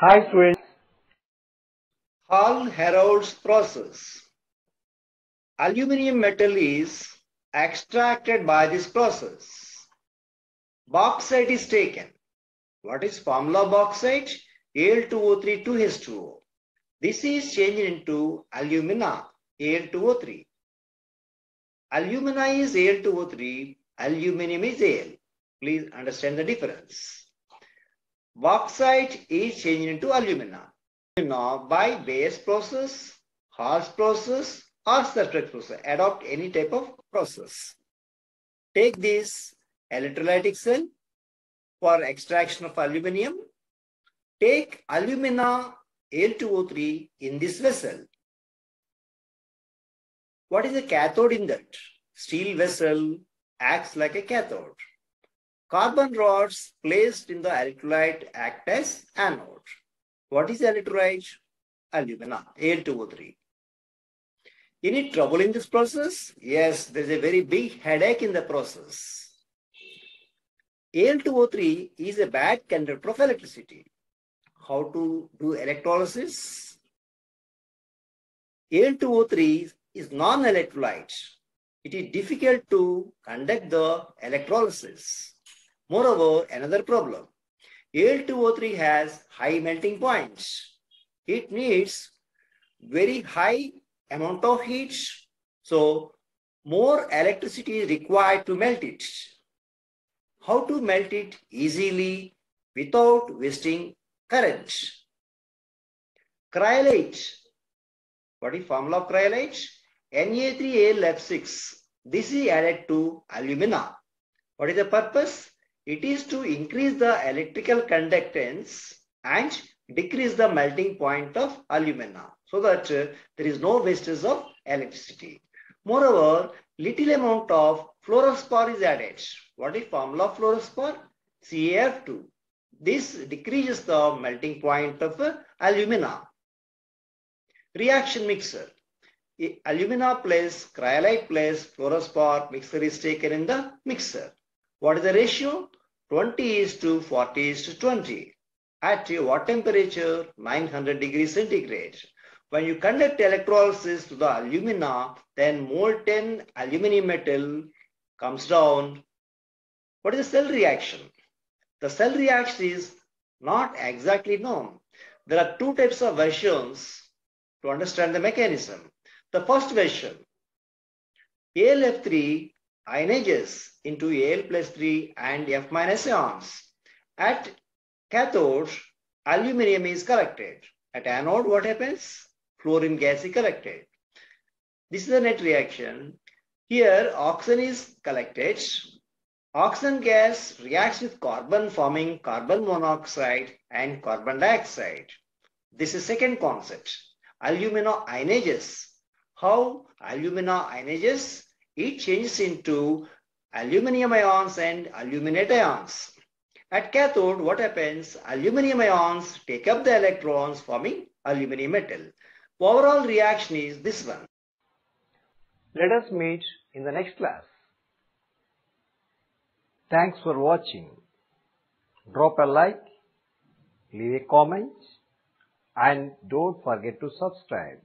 Hi students. Hall-Heroult's process. Aluminium metal is extracted by this process. Bauxite is taken. What is formula of bauxite? Al2O3 2H2O. This is changed into alumina, Al2O3. Alumina is Al2O3, aluminium is Al. Please understand the difference. Bauxite is changed into alumina. Alumina by Bayer's process, Hall's process or separate process. Adopt any type of process. Take this electrolytic cell for extraction of aluminium. Take alumina Al2O3 in this vessel. What is a cathode in that? Steel vessel acts like a cathode. Carbon rods placed in the electrolyte act as anode. What is electrolyte? Alumina, Al2O3. Any trouble in this process? Yes, there's a very big headache in the process. Al2O3 is a bad conductor of electricity. How to do electrolysis? Al2O3 is non-electrolyte. It is difficult to conduct the electrolysis. Moreover, another problem. Al2O3 has high melting points. It needs very high amount of heat. So, more electricity is required to melt it. How to melt it easily without wasting current? Cryolite. What is formula of cryolite? Na3Al6. This is added to alumina. What is the purpose? It is to increase the electrical conductance and decrease the melting point of alumina so that uh, there is no wastage of electricity. Moreover, little amount of fluorospar is added. What is formula of fluorospar? CaF2. This decreases the melting point of uh, alumina. Reaction mixer. Alumina plus cryolite plus fluorospar mixer is taken in the mixer. What is the ratio? 20 is to 40 is to 20. At what temperature? 900 degrees centigrade. When you conduct electrolysis to the alumina, then molten aluminum metal comes down. What is the cell reaction? The cell reaction is not exactly known. There are two types of versions to understand the mechanism. The first version, AlF3 ionages into Al plus 3 and F minus ions. At cathode, aluminium is collected. At anode, what happens? Fluorine gas is collected. This is the net reaction. Here, oxygen is collected. Oxygen gas reacts with carbon forming carbon monoxide and carbon dioxide. This is second concept. Alumina ionages. How alumina ionages? It changes into aluminium ions and aluminate ions. At cathode, what happens? Aluminium ions take up the electrons forming aluminum metal. Overall reaction is this one. Let us meet in the next class. Thanks for watching. Drop a like, leave a comment and don't forget to subscribe.